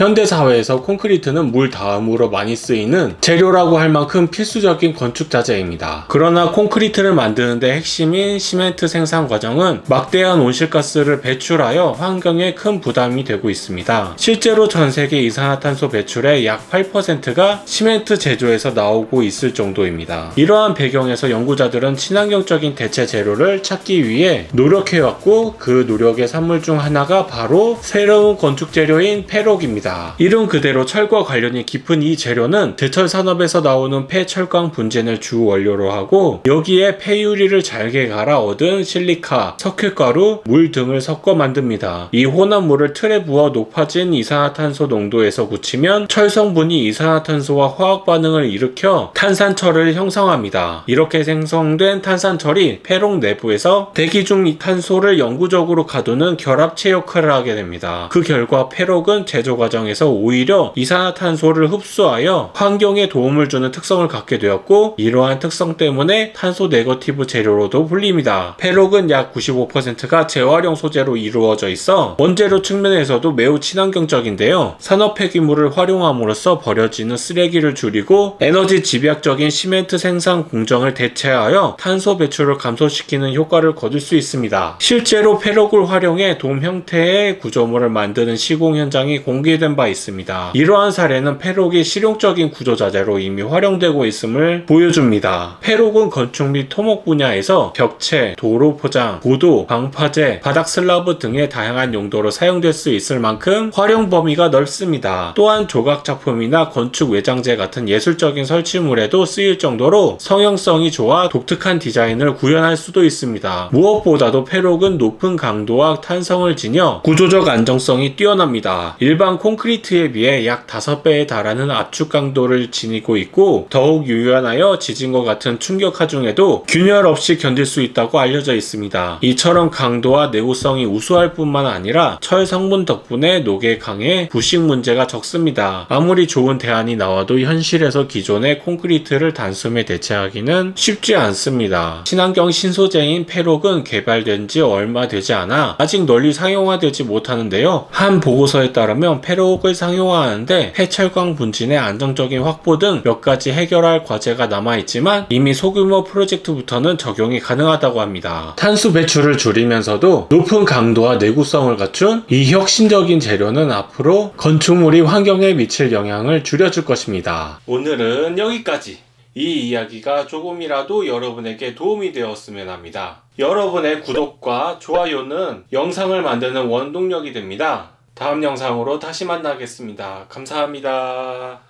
현대사회에서 콘크리트는 물 다음으로 많이 쓰이는 재료라고 할 만큼 필수적인 건축 자재입니다. 그러나 콘크리트를 만드는데 핵심인 시멘트 생산 과정은 막대한 온실가스를 배출하여 환경에 큰 부담이 되고 있습니다. 실제로 전 세계 이산화탄소 배출의 약 8%가 시멘트 제조에서 나오고 있을 정도입니다. 이러한 배경에서 연구자들은 친환경적인 대체 재료를 찾기 위해 노력해왔고 그 노력의 산물 중 하나가 바로 새로운 건축 재료인 페록입니다. 이름 그대로 철과 관련이 깊은 이 재료는 제철 산업에서 나오는 폐철강 분진을 주 원료로 하고 여기에 폐유리를 잘게 갈아 얻은 실리카, 석회가루, 물 등을 섞어 만듭니다. 이 혼합 물을 틀에 부어 높아진 이산화탄소 농도에서 굳히면 철 성분이 이산화탄소와 화학 반응을 일으켜 탄산철을 형성합니다. 이렇게 생성된 탄산철이 Ferrock 내부에서 대기 중의 탄소를 영구적으로 가두는 결합체 역할을 하게 됩니다. 그 결과 Ferrock은 제조 과정 에서 오히려 이산화탄소를 흡수하여 환경에 도움을 주는 특성을 갖게 되었고 이러한 특성 때문에 탄소 네거티브 재료로도 불립니다. Ferrock은 약 95%가 재활용 소재로 이루어져 있어 원재료 측면에서도 매우 친환경적인데요. 산업 폐기물을 활용함으로써 버려지는 쓰레기를 줄이고 에너지 집약적인 시멘트 생산 공정을 대체하여 탄소 배출을 감소시키는 효과를 거둘 수 있습니다. 실제로 Ferrock을 활용해 돔 형태의 구조물을 만드는 시공 현장이 공개된 바 있습니다. 이러한 사례는 Ferrock이 실용적인 구조 자재로 이미 활용되고 있음을 보여줍니다. Ferrock은 건축 및 토목 분야에서 벽체, 도로 포장, 보도, 방파제, 바닥 슬라브 등의 다양한 용도로 사용될 수 있을 만큼 활용 범위가 넓습니다. 또한 조각 작품이나 건축 외장재 같은 예술적인 설치물에도 쓰일 정도로 성형성이 좋아 독특한 디자인을 구현할 수도 있습니다. 무엇보다도 폐록은 높은 강도와 탄성을 지녀 구조적 안정성이 뛰어납니다. 일반 콘크리트에 비해 약 5배에 달하는 압축 강도를 지니고 있고 더욱 유연하여 지진과 같은 충격 하 중에도 균열 없이 견딜 수 있다고 알려져 있습니다. 이처럼 강도와 내구성이 우수할 뿐만 아니라 철 성분 덕분에 녹에 강해 부식 문제가 적습니다. 아무리 좋은 대안이 나와도 현실에서 기존의 콘크리트를 단숨에 대체하기는 쉽지 않습니다. 친환경 신소재인 폐록은 개발된 지 얼마 되지 않아 아직 널리 상용화되지 못하는데요. 한 보고서에 따르면 폐록 을 상용화하는데 폐철강 분진의 안정적인 확보 등 몇 가지 해결할 과제가 남아있지만 이미 소규모 프로젝트부터는 적용이 가능하다고 합니다. 탄소 배출을 줄이면서도 높은 강도와 내구성을 갖춘 이 혁신적인 재료는 앞으로 건축물이 환경에 미칠 영향을 줄여줄 것입니다. 오늘은 여기까지. 이 이야기가 조금이라도 여러분에게 도움이 되었으면 합니다. 여러분의 구독과 좋아요는 영상을 만드는 원동력이 됩니다. 다음 영상으로 다시 만나겠습니다. 감사합니다.